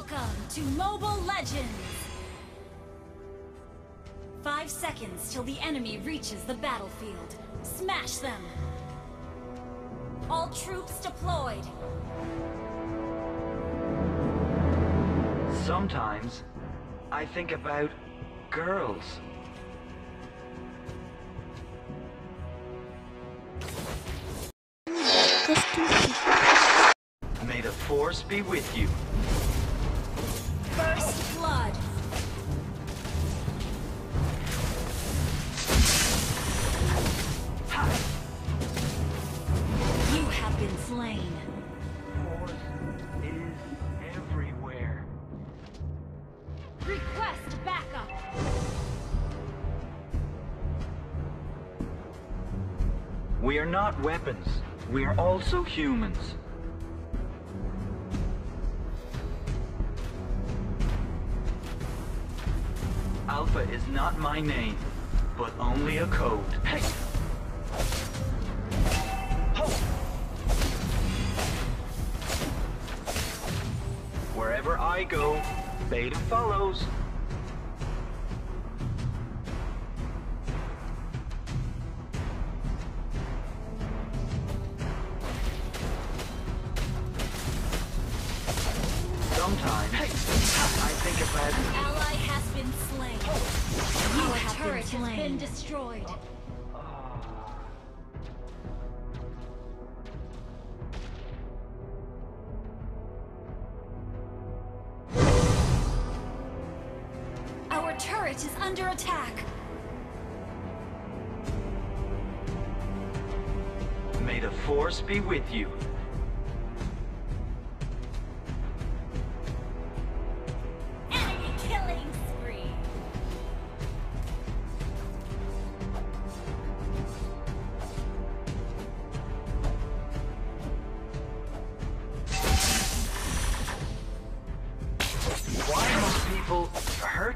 Welcome to Mobile Legends! Five seconds till the enemy reaches the battlefield. Smash them! All troops deployed! Sometimes, I think about girls. Just do it. May the Force be with you. Been slain. Force is everywhere. Request backup! We are not weapons. We are also humans. Alpha is not my name, but only a code. I go, Beta follows. Sometimes, I think about Ally has been slain. Oh. Our turret has been destroyed. Turret is under attack. May the Force be with you.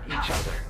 Each other?